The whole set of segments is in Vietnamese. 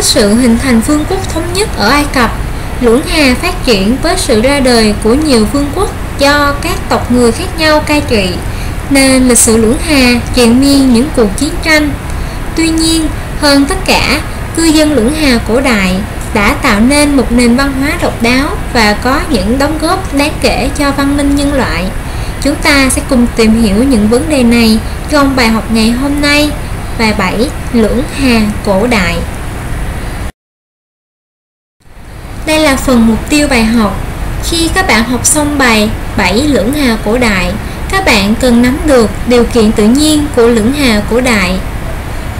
với sự hình thành vương quốc thống nhất ở Ai Cập, Lưỡng Hà phát triển với sự ra đời của nhiều vương quốc do các tộc người khác nhau cai trị, nên lịch sử Lưỡng Hà truyền miên những cuộc chiến tranh. Tuy nhiên, hơn tất cả, cư dân Lưỡng Hà cổ đại đã tạo nên một nền văn hóa độc đáo và có những đóng góp đáng kể cho văn minh nhân loại. Chúng ta sẽ cùng tìm hiểu những vấn đề này trong bài học ngày hôm nay. Bài 7. Lưỡng Hà cổ đại Đây là phần mục tiêu bài học. Khi các bạn học xong bài 7 Lưỡng Hà cổ đại, các bạn cần nắm được điều kiện tự nhiên của Lưỡng Hà cổ đại.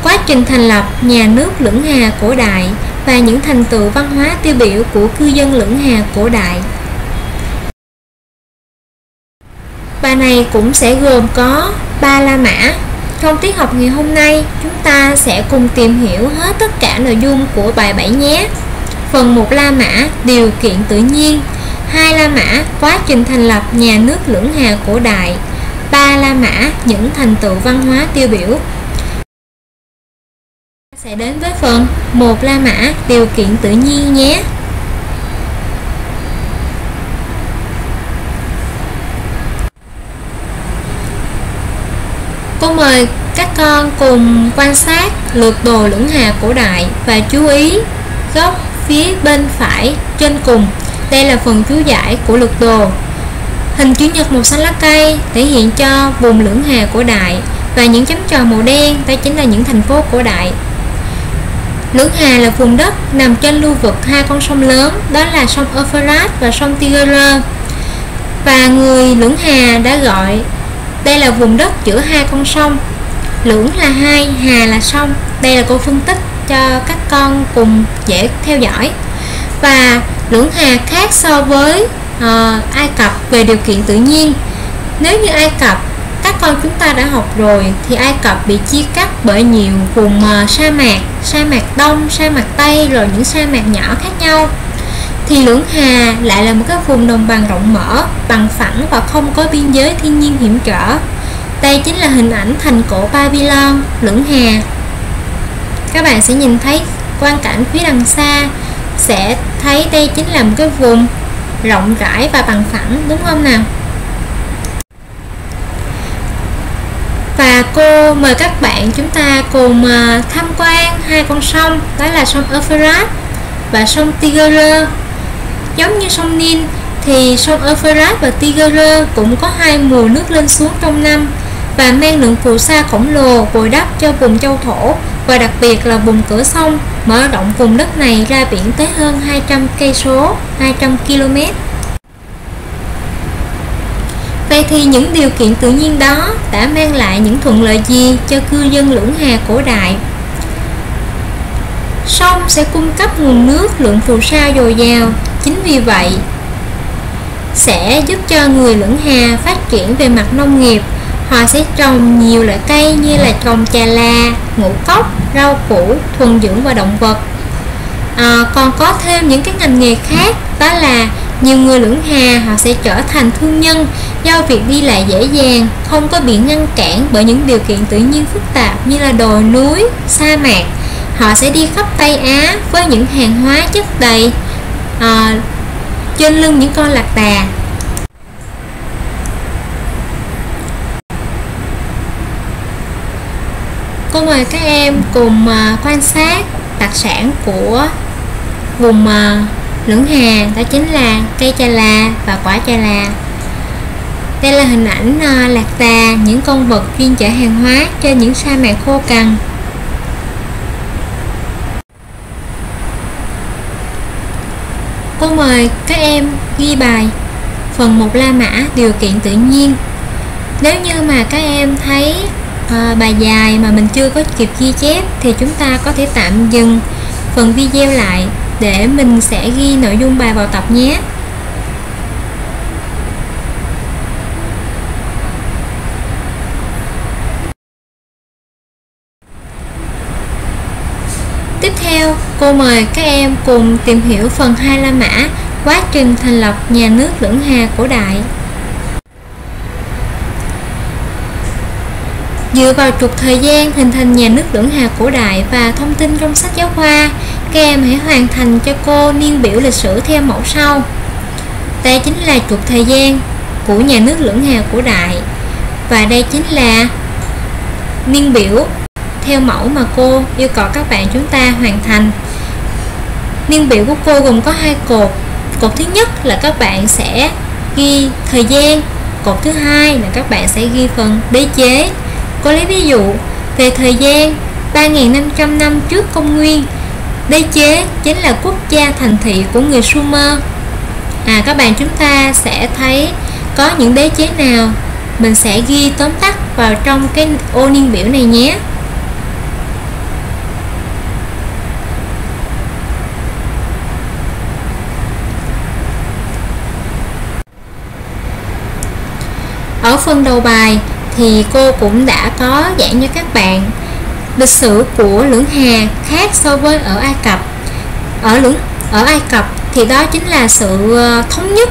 Quá trình thành lập nhà nước Lưỡng Hà cổ đại và những thành tựu văn hóa tiêu biểu của cư dân Lưỡng Hà cổ đại. Bài này cũng sẽ gồm có ba La Mã. Trong tiết học ngày hôm nay, chúng ta sẽ cùng tìm hiểu hết tất cả nội dung của bài 7 nhé. Phần 1 La Mã, điều kiện tự nhiên. hai La Mã, quá trình thành lập nhà nước Lưỡng Hà cổ đại. ba La Mã, những thành tựu văn hóa tiêu biểu sẽ đến với phần một La Mã điều kiện tự nhiên nhé. Cô mời các con cùng quan sát lược đồ lưỡng hà cổ đại và chú ý góc phía bên phải trên cùng. Đây là phần chú giải của lược đồ. Hình chữ nhật màu xanh lá cây thể hiện cho vùng lưỡng hà cổ đại và những chấm tròn màu đen đó chính là những thành phố cổ đại Lưỡng Hà là vùng đất nằm trên lưu vực hai con sông lớn, đó là sông Euphrates và sông Tigris. Và người Lưỡng Hà đã gọi đây là vùng đất giữa hai con sông. Lưỡng là hai, Hà là sông. Đây là cô phân tích cho các con cùng dễ theo dõi. Và Lưỡng Hà khác so với uh, Ai Cập về điều kiện tự nhiên. Nếu như Ai Cập các con chúng ta đã học rồi thì Ai Cập bị chia cắt bởi nhiều vùng uh, sa mạc, sa mạc Đông, sa mạc Tây rồi những sa mạc nhỏ khác nhau. Thì Lưỡng Hà lại là một cái vùng đồng bằng rộng mở, bằng phẳng và không có biên giới thiên nhiên hiểm trở. Đây chính là hình ảnh thành cổ Babylon, Lưỡng Hà. Các bạn sẽ nhìn thấy quan cảnh phía đằng xa, sẽ thấy đây chính là một cái vùng rộng rãi và bằng phẳng, đúng không nào? và cô, mời các bạn chúng ta cùng ờ, tham quan hai con sông, đó là sông Euphrates và sông Tigris giống như sông Nin thì sông Euphrates và Tigris cũng có hai mùa nước lên xuống trong năm và mang lượng phù sa khổng lồ bồi đắp cho vùng châu thổ và đặc biệt là vùng cửa sông mở rộng vùng đất này ra biển tới hơn 200 cây số 200 km Vậy thì những điều kiện tự nhiên đó đã mang lại những thuận lợi gì cho cư dân lưỡng hà cổ đại? Sông sẽ cung cấp nguồn nước lượng phù sa dồi dào, chính vì vậy sẽ giúp cho người lưỡng hà phát triển về mặt nông nghiệp. Họ sẽ trồng nhiều loại cây như là trồng trà la, ngũ cốc, rau củ, thuần dưỡng và động vật. À, còn có thêm những cái ngành nghề khác đó là nhiều người lưỡng hà họ sẽ trở thành thương nhân do việc đi lại dễ dàng, không có bị ngăn cản bởi những điều kiện tự nhiên phức tạp như là đồi núi, sa mạc. Họ sẽ đi khắp Tây Á với những hàng hóa chất đầy à, trên lưng những con lạc đà. Cô mời các em cùng à, quan sát đặc sản của vùng à, lưỡng hà đó chính là cây chà là và quả chà là. Đây là hình ảnh uh, lạc đà những con vật chuyên chở hàng hóa trên những sa mạc khô cằn. Cô mời các em ghi bài phần 1 La Mã điều kiện tự nhiên. Nếu như mà các em thấy à, bài dài mà mình chưa có kịp ghi chép thì chúng ta có thể tạm dừng phần video lại để mình sẽ ghi nội dung bài vào tập nhé Tiếp theo, cô mời các em cùng tìm hiểu phần 2 La Mã, quá trình thành lập nhà nước lưỡng hà cổ đại. Dựa vào trục thời gian hình thành nhà nước Lưỡng Hà cổ đại và thông tin trong sách giáo khoa, các em hãy hoàn thành cho cô niên biểu lịch sử theo mẫu sau. Đây chính là trục thời gian của nhà nước Lưỡng Hà cổ đại và đây chính là niên biểu theo mẫu mà cô yêu cầu các bạn chúng ta hoàn thành. Niên biểu của cô gồm có hai cột. Cột thứ nhất là các bạn sẽ ghi thời gian, cột thứ hai là các bạn sẽ ghi phần đế chế Cô lấy ví dụ, về thời gian 3.500 năm trước công nguyên, Đế chế chính là quốc gia thành thị của người Sumer. À các bạn chúng ta sẽ thấy có những đế chế nào. Mình sẽ ghi tóm tắt vào trong cái ô niên biểu này nhé. Ở phần đầu bài thì cô cũng đã có giảng cho các bạn. Lịch sử của lưỡng hà khác so với ở Ai Cập. Ở lưỡng ở Ai Cập thì đó chính là sự ờ, thống nhất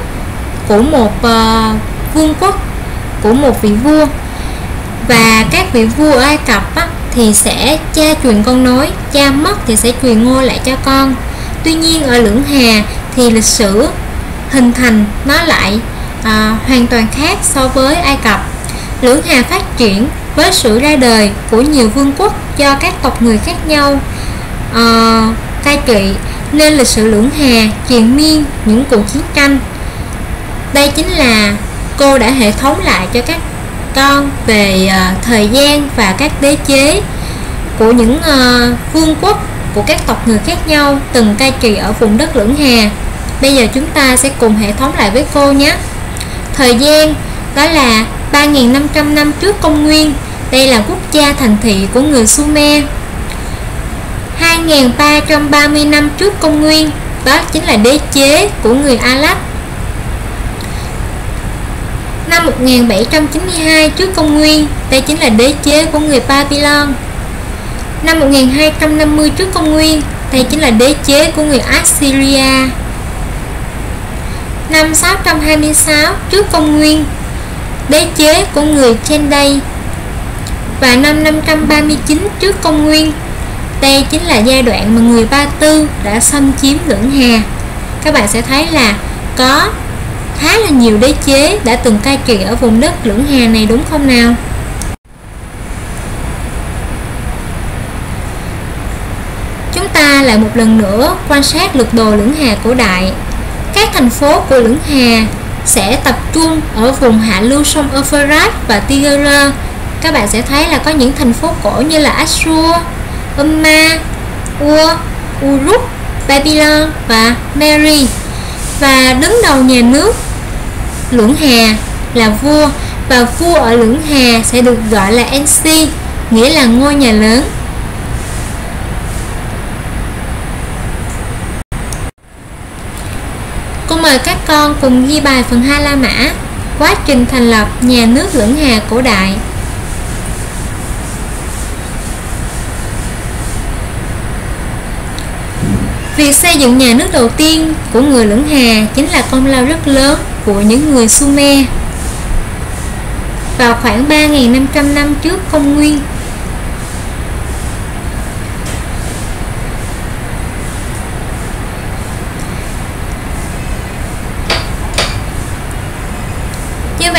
của một uh, vương quốc của một vị vua. Và các vị vua ở Ai Cập á, thì sẽ cha truyền con nối cha mất thì sẽ truyền ngôi lại cho con. Tuy nhiên ở lưỡng hà thì lịch sử hình thành nó lại à, hoàn toàn khác so với Ai Cập. Lưỡng Hà phát triển với sự ra đời của nhiều vương quốc do các tộc người khác nhau uh, cai trị nên lịch sử Lưỡng Hà triền miên những cuộc chiến tranh. Đây chính là cô đã hệ thống lại cho các con về uh, thời gian và các đế chế của những uh, vương quốc của các tộc người khác nhau từng cai trị ở vùng đất Lưỡng Hà. Bây giờ chúng ta sẽ cùng hệ thống lại với cô nhé. Thời gian đó là 3.500 năm trước công nguyên, Đây là quốc gia thành thị của người Sumer. 2.330 năm trước công nguyên, Đó chính là đế chế của người Alak Năm 1792 trước công nguyên, Đây chính là đế chế của người Babylon. Năm 1250 trước công nguyên, Đây chính là đế chế của người Assyria. Năm 626 trước công nguyên đế chế của người trên đây. Và năm 539 trước công nguyên, đây chính là giai đoạn mà người Ba Tư đã xâm chiếm lưỡng Hà. Các bạn sẽ thấy là có khá là nhiều đế chế đã từng cai trị ở vùng đất lưỡng Hà này, đúng không nào? Chúng ta lại một lần nữa quan sát lược đồ lưỡng Hà cổ đại. Các thành phố của lưỡng Hà sẽ tập trung ở vùng hạ lưu sông Euphrates và Tigris. Các bạn sẽ thấy là có những thành phố cổ như là Assur, Umma, Ur, Uruk, Babylon và Mary. Và đứng đầu nhà nước Lưỡng Hà là vua và vua ở Lưỡng Hà sẽ được gọi là NC, nghĩa là ngôi nhà lớn. mời các con cùng ghi bài phần 2 La Mã, Quá trình thành lập nhà nước lưỡng hà cổ đại. Việc xây dựng nhà nước đầu tiên của người lưỡng hà chính là công lao rất lớn của những người Sumer. Vào khoảng 3.500 năm trước công nguyên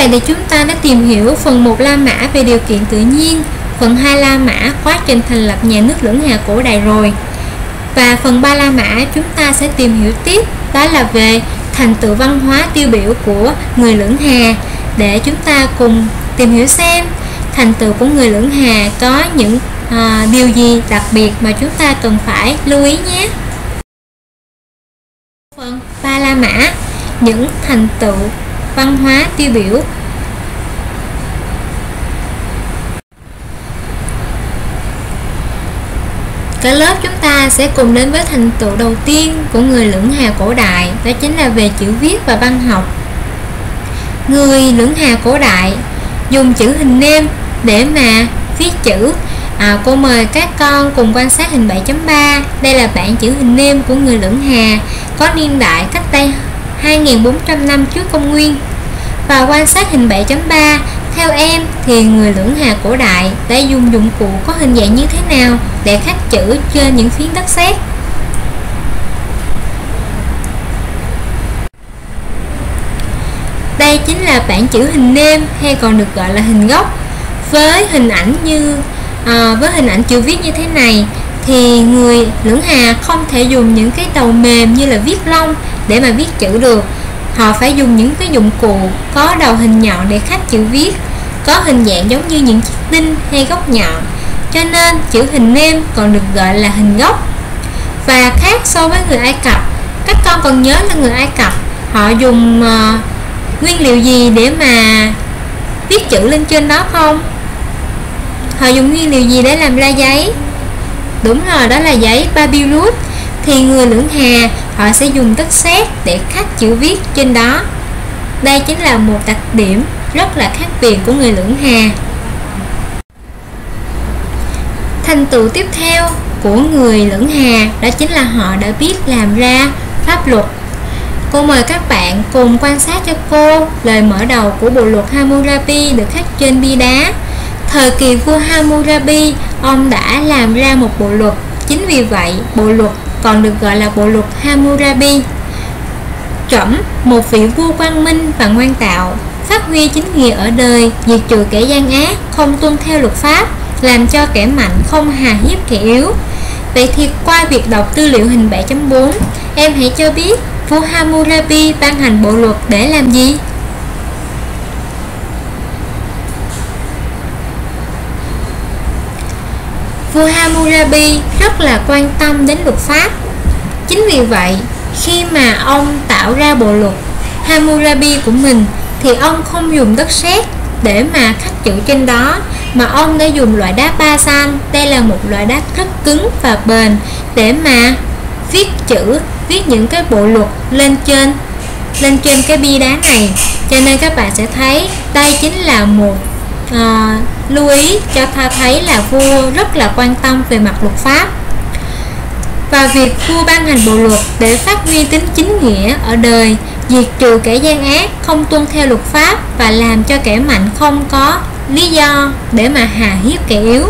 vậy thì chúng ta đã tìm hiểu phần 1 La Mã về điều kiện tự nhiên, phần 2 La Mã quá trình thành lập nhà nước lưỡng hà cổ đại rồi. Và phần 3 La Mã chúng ta sẽ tìm hiểu tiếp đó là về thành tựu văn hóa tiêu biểu của người lưỡng hà để chúng ta cùng tìm hiểu xem thành tựu của người lưỡng hà có những à, điều gì đặc biệt mà chúng ta cần phải lưu ý nhé. Phần 3 La Mã những thành tựu văn hóa tiêu biểu. Cả lớp chúng ta sẽ cùng đến với thành tựu đầu tiên của người lưỡng hà cổ đại Đó chính là về chữ viết và văn học. Người lưỡng hà cổ đại dùng chữ hình nêm để mà viết chữ. À, Cô mời các con cùng quan sát hình 7.3 Đây là bản chữ hình nêm của người lưỡng hà Có niên đại cách đây 2.400 năm trước công nguyên. Và quan sát hình 7.3 theo em thì người lưỡng hà cổ đại đã dùng dụng cụ có hình dạng như thế nào để khắc chữ trên những phiến đất sét đây chính là bảng chữ hình nêm hay còn được gọi là hình gốc với hình ảnh như à, với hình ảnh chữ viết như thế này thì người lưỡng hà không thể dùng những cái đầu mềm như là viết lông để mà viết chữ được. Họ phải dùng những cái dụng cụ có đầu hình nhọn để khắc chữ viết có hình dạng giống như những chiếc đinh hay góc nhọn. Cho nên chữ hình nêm còn được gọi là hình gốc. Và khác so với người Ai Cập các con còn nhớ là người Ai Cập họ dùng uh, nguyên liệu gì để mà viết chữ lên trên đó không? Họ dùng nguyên liệu gì để làm ra giấy? Đúng rồi, đó là giấy papyrus thì người lưỡng hà, họ sẽ dùng đất sét để khắc chữ viết trên đó. Đây chính là một đặc điểm rất là khác biệt của người lưỡng hà. Thành tựu tiếp theo của người lưỡng hà, đó chính là họ đã biết làm ra pháp luật. Cô mời các bạn cùng quan sát cho cô lời mở đầu của bộ luật Hammurabi được khắc trên bia đá. Thời kỳ vua Hammurabi ông đã làm ra một bộ luật. Chính vì vậy, bộ luật còn được gọi là bộ luật Hammurabi. Trẫm một vị vua quang minh và ngoan tạo, phát huy chính nghĩa ở đời, diệt trừ kẻ gian ác, không tuân theo luật pháp, làm cho kẻ mạnh không hà hiếp kẻ yếu. Vậy thì qua việc đọc tư liệu hình 7.4 em hãy cho biết vua Hammurabi ban hành bộ luật để làm gì? Vua Hammurabi rất là quan tâm đến luật pháp. Chính vì vậy, khi mà ông tạo ra bộ luật Hammurabi của mình, thì ông không dùng đất sét để mà khắc chữ trên đó, mà ông đã dùng loại đá ba san. Đây là một loại đá rất cứng và bền để mà viết chữ, viết những cái bộ luật lên trên lên trên cái bia đá này. Cho nên các bạn sẽ thấy đây chính là một à, lưu ý cho ta thấy là vua rất là quan tâm về mặt luật pháp. Và việc vua ban hành bộ luật để phát huy tính chính nghĩa ở đời diệt trừ kẻ gian ác không tuân theo luật pháp và làm cho kẻ mạnh không có lý do để mà hà hiếp kẻ yếu.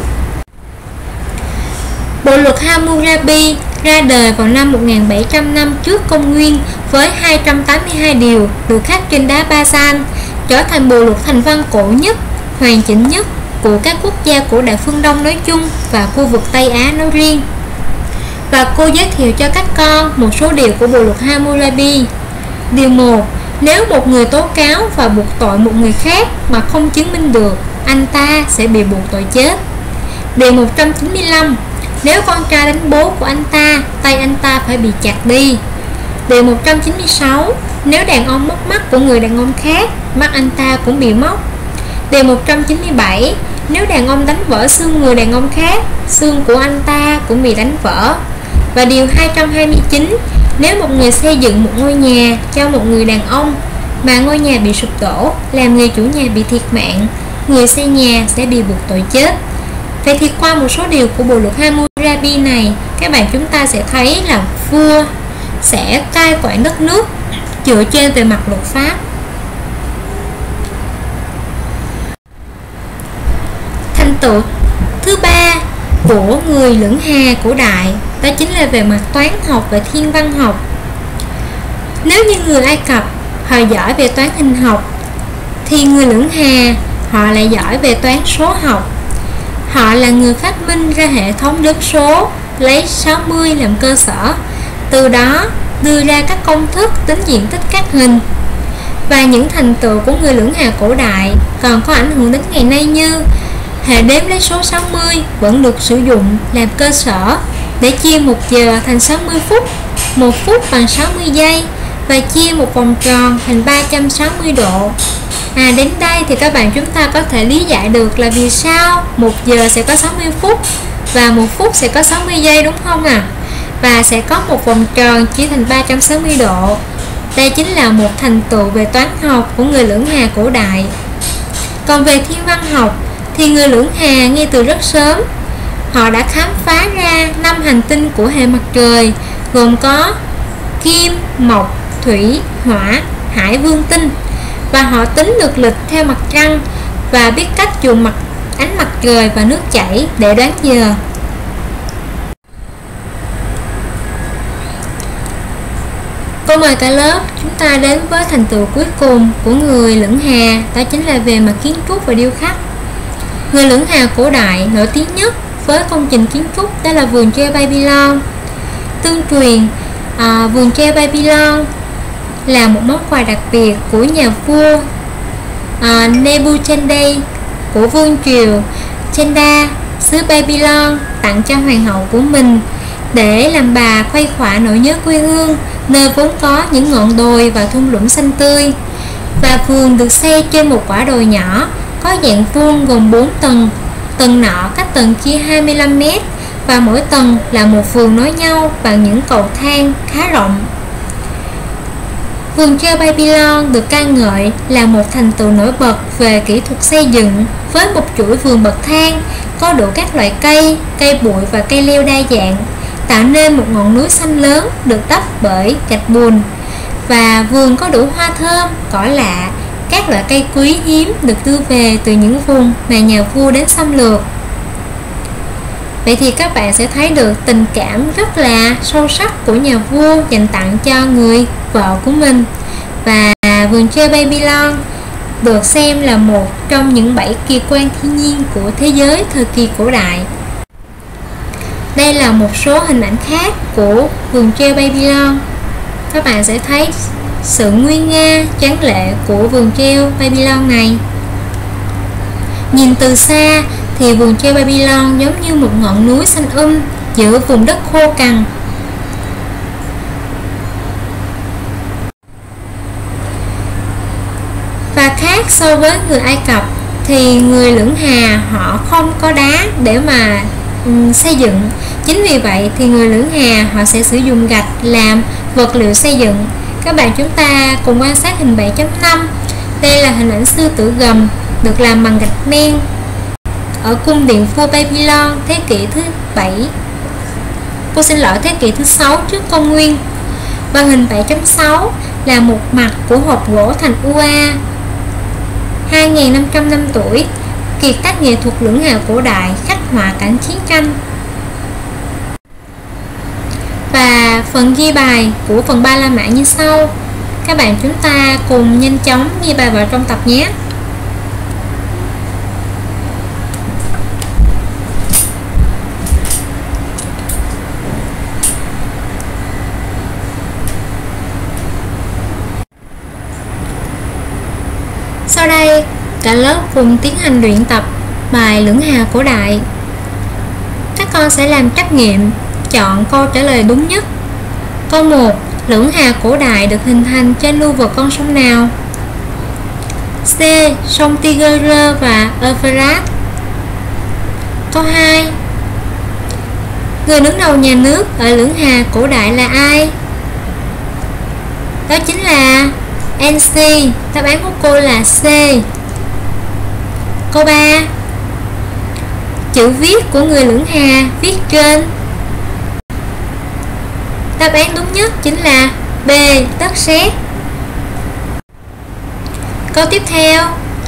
Bộ luật Hammurabi ra đời vào năm 1700 năm trước công nguyên với 282 điều được khắc trên đá ba san, trở thành bộ luật thành văn cổ nhất, hoàn chỉnh nhất của các quốc gia của Đại phương Đông nói chung và khu vực Tây Á nói riêng. Và cô giới thiệu cho các con một số điều của bộ luật Hammurabi. Điều 1. Nếu một người tố cáo và buộc tội một người khác mà không chứng minh được, anh ta sẽ bị buộc tội chết. Điều 195 nếu con trai đánh bố của anh ta, tay anh ta phải bị chặt đi. Điều 196 Nếu đàn ông móc mắt của người đàn ông khác, mắt anh ta cũng bị móc. Điều 197 Nếu đàn ông đánh vỡ xương người đàn ông khác, xương của anh ta cũng bị đánh vỡ. Và điều 229 Nếu một người xây dựng một ngôi nhà cho một người đàn ông mà ngôi nhà bị sụp đổ, làm người chủ nhà bị thiệt mạng, người xây nhà sẽ bị buộc tội chết. Vậy thì qua một số điều của bộ luật Hammurabi này, các bạn chúng ta sẽ thấy là vua sẽ cai quản đất nước dựa trên về mặt luật pháp. Tự thứ ba của người lưỡng hà cổ đại đó chính là về mặt toán học và thiên văn học. Nếu như người Ai Cập họ giỏi về toán hình học thì người lưỡng hà họ lại giỏi về toán số học Họ là người phát minh ra hệ thống đếm số lấy 60 làm cơ sở, từ đó đưa ra các công thức tính diện tích các hình. Và những thành tựu của người lưỡng hà cổ đại còn có ảnh hưởng đến ngày nay như hệ đếm lấy số 60 vẫn được sử dụng làm cơ sở để chia 1 giờ thành 60 phút, 1 phút bằng 60 giây và chia một vòng tròn thành 360 độ À đến đây thì các bạn chúng ta có thể lý giải được là vì sao 1 giờ sẽ có 60 phút và 1 phút sẽ có 60 giây đúng không ạ? À? Và sẽ có một vòng tròn chia thành 360 độ. Đây chính là một thành tựu về toán học của người lưỡng hà cổ đại. Còn về thiên văn học thì người lưỡng hà ngay từ rất sớm. Họ đã khám phá ra năm hành tinh của hệ mặt trời gồm có kim, mộc, thủy, hỏa, hải vương tinh. Và họ tính được lịch theo mặt trăng và biết cách dùng mặt ánh mặt trời và nước chảy để đoán giờ. Cô mời cả lớp chúng ta đến với thành tựu cuối cùng của người Lưỡng Hà đó chính là về mặt kiến trúc và điêu khắc. Người Lưỡng Hà cổ đại nổi tiếng nhất với công trình kiến trúc đó là vườn treo Babylon. Tương truyền à, vườn treo Babylon là một món quà đặc biệt của nhà vua à, Nebuchadnezzar của vương triều Chenda xứ Babylon tặng cho hoàng hậu của mình để làm bà khuây khỏa nỗi nhớ quê hương nơi vốn có những ngọn đồi và thung lũng xanh tươi. Và vườn được xây trên một quả đồi nhỏ có dạng vuông gồm 4 tầng tầng nọ cách tầng kia 25m và mỗi tầng là một vườn nối nhau bằng những cầu thang khá rộng. Vườn chơi Babylon được ca ngợi là một thành tựu nổi bật về kỹ thuật xây dựng với một chuỗi vườn bậc thang có đủ các loại cây, cây bụi và cây leo đa dạng tạo nên một ngọn núi xanh lớn được đắp bởi gạch bùn. Và vườn có đủ hoa thơm, cỏ lạ, các loại cây quý hiếm được đưa về từ những vùng mà nhà vua đến xâm lược. Vậy thì các bạn sẽ thấy được tình cảm rất là sâu sắc của nhà vua dành tặng cho người vợ của mình và vườn treo Babylon được xem là một trong những bảy kỳ quan thiên nhiên của thế giới thời kỳ cổ đại. Đây là một số hình ảnh khác của vườn treo Babylon. Các bạn sẽ thấy sự nguy nga, tráng lệ của vườn treo Babylon này. Nhìn từ xa thì vườn treo Babylon giống như một ngọn núi xanh um giữa vùng đất khô cằn. Và khác so với người Ai Cập thì người Lưỡng Hà họ không có đá để mà um, xây dựng. Chính vì vậy thì người Lưỡng Hà họ sẽ sử dụng gạch làm vật liệu xây dựng. Các bạn chúng ta cùng quan sát hình 7.5. Đây là hình ảnh sư tử gầm, được làm bằng gạch men. Ở cung điện vua Babylon, thế kỷ thứ 7 cô xin lỗi, thế kỷ thứ 6 trước công nguyên. Và hình 7.6 là một mặt của hộp gỗ thành Ua 2.500 năm tuổi, kiệt tác nghệ thuật lưỡng hà cổ đại, khắc họa cảnh chiến tranh và phần ghi bài của phần ba La Mã như sau. Các bạn chúng ta cùng nhanh chóng ghi bài vào trong tập nhé. Sau đây, cả lớp cùng tiến hành luyện tập bài lưỡng hà cổ đại. Các con sẽ làm trắc nghiệm, chọn câu trả lời đúng nhất. Câu 1. Lưỡng hà cổ đại được hình thành trên lưu vực con sông nào? C. Sông tigris và Euphrates Câu 2 Người đứng đầu nhà nước ở Lưỡng Hà cổ đại là ai? Đó chính là NC Đáp án của cô là C Câu 3 Chữ viết của người Lưỡng Hà viết trên Đáp án đúng nhất chính là B. Đất sét Câu tiếp theo,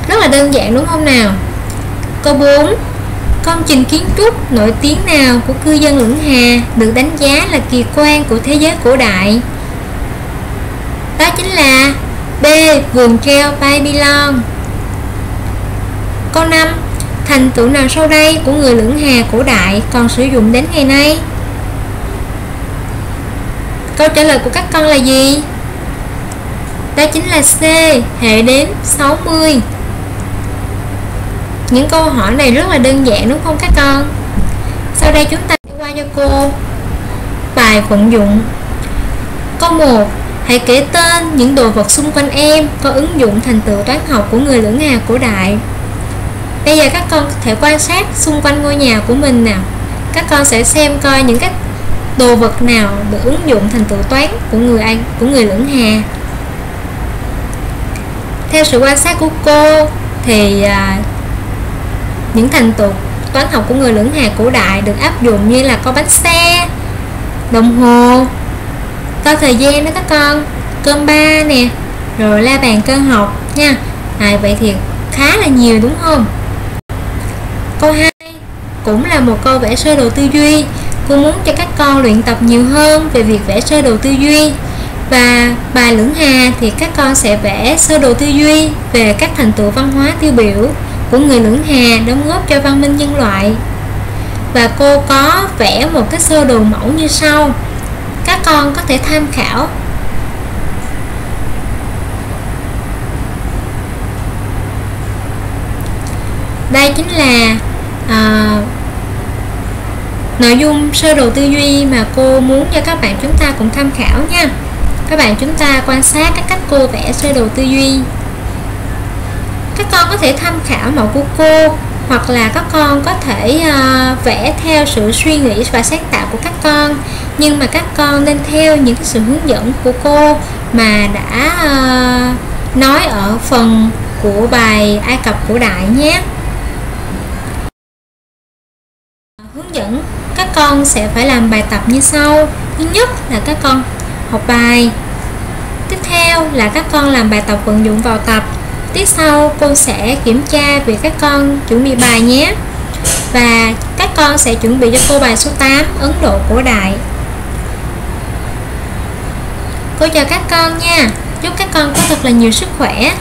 Rất là đơn giản đúng không nào Câu 4 Công trình kiến trúc nổi tiếng nào của cư dân Lưỡng Hà được đánh giá là kỳ quan của thế giới cổ đại? Đó chính là B. Vườn treo Babylon Câu 5 Thành tựu nào sau đây của người lưỡng hà cổ đại còn sử dụng đến ngày nay? Câu trả lời của các con là gì? Đó chính là C. Hệ đếm 60 Những câu hỏi này rất là đơn giản, đúng không các con? Sau đây chúng ta sẽ qua cho cô Bài vận dụng Câu 1 Hãy kể tên những đồ vật xung quanh em, có ứng dụng thành tựu toán học của người lưỡng hà cổ đại. Bây giờ các con có thể quan sát xung quanh ngôi nhà của mình nào. Các con sẽ xem coi những cái đồ vật nào được ứng dụng thành tựu toán của người Anh, của người lưỡng hà. Theo sự quan sát của cô thì à, những thành tựu toán học của người lưỡng hà cổ đại được áp dụng như là có bánh xe, đồng hồ, đo thời gian đó các con cơm ba nè rồi la bàn cơ học nha. À, vậy thì khá là nhiều đúng không? Câu 2 cũng là một câu vẽ sơ đồ tư duy cô muốn cho các con luyện tập nhiều hơn về việc vẽ sơ đồ tư duy. Và bài lưỡng hà thì các con sẽ vẽ sơ đồ tư duy về các thành tựu văn hóa tiêu biểu của người lưỡng hà đóng góp cho văn minh nhân loại. Và cô có vẽ một cái sơ đồ mẫu như sau. Các con có thể tham khảo. Đây chính là à, nội dung sơ đồ tư duy mà cô muốn cho các bạn chúng ta cùng tham khảo nha. Các bạn chúng ta quan sát các cách cô vẽ sơ đồ tư duy. Các con có thể tham khảo mẫu của cô hoặc là các con có thể uh, vẽ theo sự suy nghĩ và sáng tạo của các con. Nhưng mà các con nên theo những cái sự hướng dẫn của cô mà đã uh, nói ở phần của bài Ai Cập cổ đại nhé. Hướng dẫn các con sẽ phải làm bài tập như sau. Thứ nhất là các con học bài. Tiếp theo là các con làm bài tập vận dụng vào tập. Tiết sau, cô sẽ kiểm tra việc các con chuẩn bị bài nhé. Và các con sẽ chuẩn bị cho cô bài số 8 Ấn Độ cổ đại. Cô chào các con nha. Chúc các con có thật là nhiều sức khỏe.